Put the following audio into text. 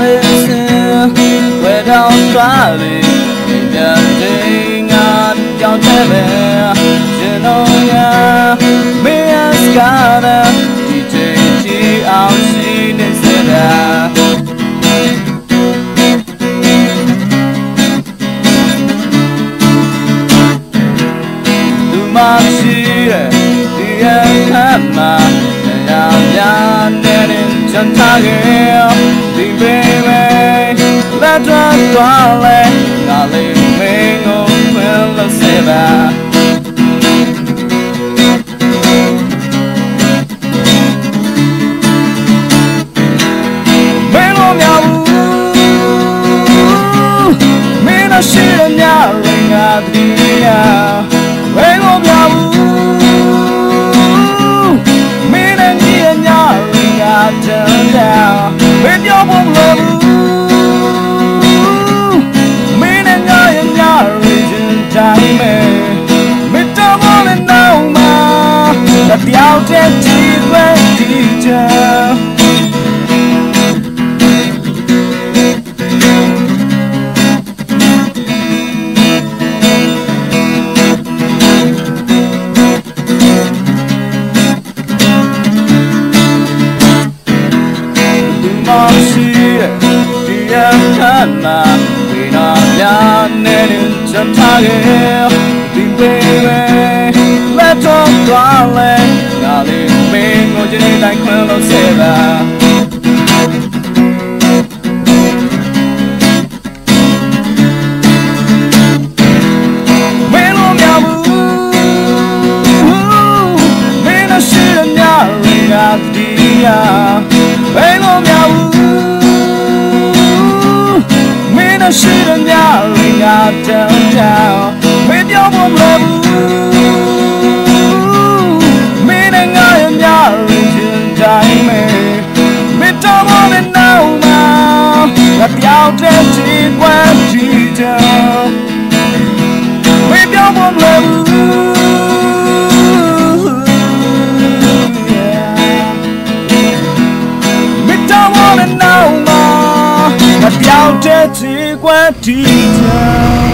လေးစင်ဝဲတောင်သွားလေပြန်တဲ့ငါကြောင့်တဲ့ပဲရှင်တော်ရမင်းစကားဒီချိန်ကြီးအောင်ရှိနေစတာသူမရှိတဲ့ဒီရခမ်းမှာတရားများနဲ့ချမ်းသာခဲ့ဒီပေပဲ လက်တော်တော်လဲငါလေးမင်းကိုဖယ်လို့စေပါမင်းတို့မြောက်ဘူးမင်းတို့ရှိရမြရင်ငါဒီယာမ တယောက်တည်းကြည့်ခွင့်ဒီချာမရှိတဲ့ဒီရခန္ဓာဝိနာများနဲ့ချက်ထားခဲ့ဒီပေပဲလက်တော့သွားလဲငါလေးမင်း ကိုကြည့်တိုင်းခွင်လို့စေပါမင်းတို့မြောက်ဘူးမင်းတို့ရှိတဲ့ညရင်ငါဒီယာမင်းတို့မြောက်ဘူးမင်းတို့ရှိတဲ့ညရင်ငါတန်တာမင်းပြောဖို့မလိုဘူး ငါပြောင်းတဲ့ချီကွယ်ချီတောင် we go for love me don't wanna know more ငါပြောင်းတဲ့ချီကွယ်ချီတောင်